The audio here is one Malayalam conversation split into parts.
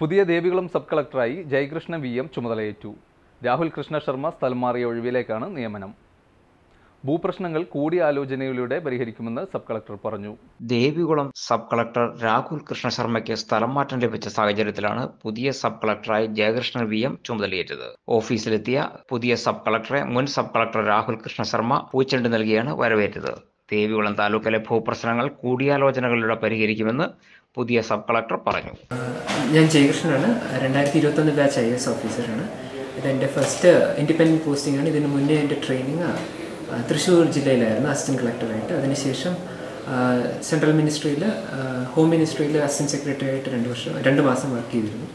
പുതിയ ദേവികുളം സബ് കളക്ടറായി ജയകൃഷ്ണ വി എം ചുമതലയേറ്റു. രാഹുൽ കൃഷ്ണ ശർമ്മ സ്ഥലം മാറിയ ഒഴിവിലേക്കാണ് നിയമനം. ഭൂപ്രശ്നങ്ങൾ കൂടിയാലോചനയിലൂടെ പരിഹരിക്കുമെന്ന് സബ് കളക്ടർ പറഞ്ഞു. ദേവികുളം സബ് കളക്ടർ രാഹുൽ കൃഷ്ണ ശർമ്മയ്ക്ക് സ്ഥലം മാറ്റം ലഭിച്ച സാഹചര്യത്തിലാണ് പുതിയ സബ് കളക്ടറായി ജയകൃഷ്ണൻ വി എം ചുമതലയേറ്റത്. ഓഫീസിലെത്തിയ പുതിയ സബ് കളക്ടറെ മുൻ സബ് കളക്ടർ രാഹുൽ കൃഷ്ണ ശർമ്മ പൂച്ചെണ്ട് നൽകിയാണ് വരവേറ്റത്. ദേവികുളം താലൂക്കിലെ ഭൂപ്രശ്നങ്ങൾ കൂടിയാലോചനകളിലൂടെ പരിഹരിക്കുമെന്ന് പുതിയ സബ് കളക്ടർ പറഞ്ഞു. ഞാൻ ജയകൃഷ്ണനാണ്. രണ്ടായിരത്തി ഇരുപത്തൊന്ന് ബാച്ച് ഐ എസ് ഓഫീസറാണ് എന്റെ ഫസ്റ്റ് ഇൻഡിപെൻഡന്റ് പോസ്റ്റിംഗ് ആണ്. ഇതിന് മുന്നേ എന്റെ ട്രെയിനിങ് തൃശ്ശൂർ ജില്ലയിലായിരുന്നു അസിസ്റ്റന്റ് കളക്ടറായിട്ട് അതിനുശേഷം സെൻട്രൽ മിനിസ്ട്രിയിൽ ഹോം മിനിസ്ട്രിയിൽ അസിസ്റ്റന്റ് സെക്രട്ടറി ആയിട്ട് രണ്ട് വർഷം രണ്ട് മാസം വർക്ക് ചെയ്തിരുന്നു.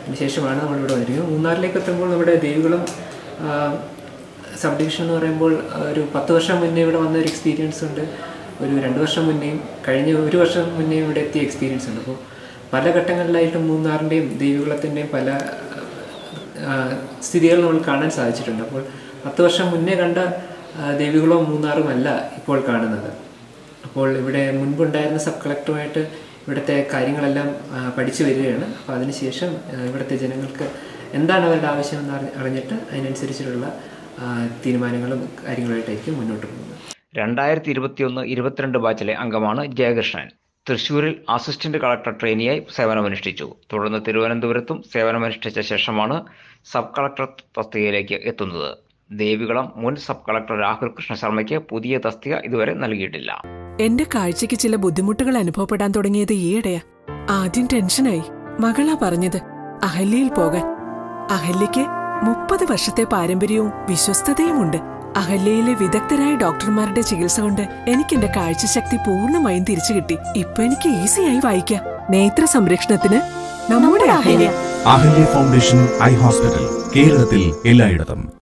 അതിനുശേഷമാണ് നമ്മളിവിടെ വന്നിരിക്കുന്നത് മൂന്നാറിലേക്ക് എത്തുമ്പോൾ നമ്മുടെ ദേവികുളം സബ് ഡിവിഷൻ എന്ന് പറയുമ്പോൾ ഒരു പത്ത് വർഷം മുന്നേ ഇവിടെ വന്ന ഒരു എക്സ്പീരിയൻസ് ഉണ്ട്. ഒരു രണ്ട് വർഷം മുന്നേയും കഴിഞ്ഞ ഒരു വർഷം മുന്നേയും ഇവിടെ എത്തിയ എക്സ്പീരിയൻസ് ഉണ്ട്. അപ്പോൾ പല ഘട്ടങ്ങളിലായിട്ടും മൂന്നാറിന്റെയും ദേവികുളത്തിന്റെയും പല സ്ഥിതികൾ നമ്മൾ കാണാൻ സാധിച്ചിട്ടുണ്ട്. അപ്പോൾ പത്ത് വർഷം മുന്നേ കണ്ട ദേവികുളവും മൂന്നാറും അല്ല ഇപ്പോൾ കാണുന്നത്. അപ്പോൾ ഇവിടെ മുൻപുണ്ടായിരുന്ന സബ് കളക്ടറുമായിട്ട് ഇവിടുത്തെ കാര്യങ്ങളെല്ലാം പഠിച്ചു വരികയാണ്. അപ്പോൾ അതിനുശേഷം ഇവിടുത്തെ ജനങ്ങൾക്ക് എന്താണ് അവരുടെ ആവശ്യമെന്ന് അറിഞ്ഞ് അറിഞ്ഞിട്ട് അതിനനുസരിച്ചിട്ടുള്ള തീരുമാനങ്ങളും കാര്യങ്ങളായിട്ടായിരിക്കും മുന്നോട്ട് പോകുന്നത്. രണ്ടായിരത്തി ഇരുപത്തിയൊന്ന് ഇരുപത്തിരണ്ട് ബാച്ചിലെ അംഗമാണ് ജയകൃഷ്ണൻ. തൃശൂരിൽ അസിസ്റ്റന്റ് കളക്ടർ ട്രെയിനിയായി സേവനമനുഷ്ഠിച്ചു. തുടർന്ന് തിരുവനന്തപുരത്തും സേവനമനുഷ്ഠിച്ച ശേഷമാണ് സബ് കളക്ടർ തസ്തികയിലേക്ക് എത്തുന്നത്. ദേവികുളം മുൻ സബ് കളക്ടർ രാഹുൽ കൃഷ്ണ ശർമ്മയ്ക്ക് പുതിയ തസ്തിക ഇതുവരെ നൽകിയിട്ടില്ല. എന്റെ കാഴ്ചയ്ക്ക് ചില ബുദ്ധിമുട്ടുകൾ അനുഭവപ്പെടാൻ തുടങ്ങിയത് ഈയിടെയാ. ആദ്യം ടെൻഷനായി. മകളാ പറഞ്ഞത് അഹല്യയിൽ പോകാൻ. അഹല്യയ്ക്ക് മുപ്പത് വർഷത്തെ പാരമ്പര്യവും വിശ്വസ്തതയുമുണ്ട്. അഹല്യയിലെ വിദഗ്ധരായ ഡോക്ടർമാരുടെ ചികിത്സ കൊണ്ട് എനിക്ക് എന്റെ കാഴ്ചശക്തി പൂർണമായും തിരിച്ചു കിട്ടി. ഇപ്പൊ എനിക്ക് ഈസിയായി വായിക്കാം. നേത്ര സംരക്ഷണത്തിന് നമ്മുടെ Ahalya. Ahalya foundation eye hospital കേരളത്തിൽ എല്ലായിടത്തും.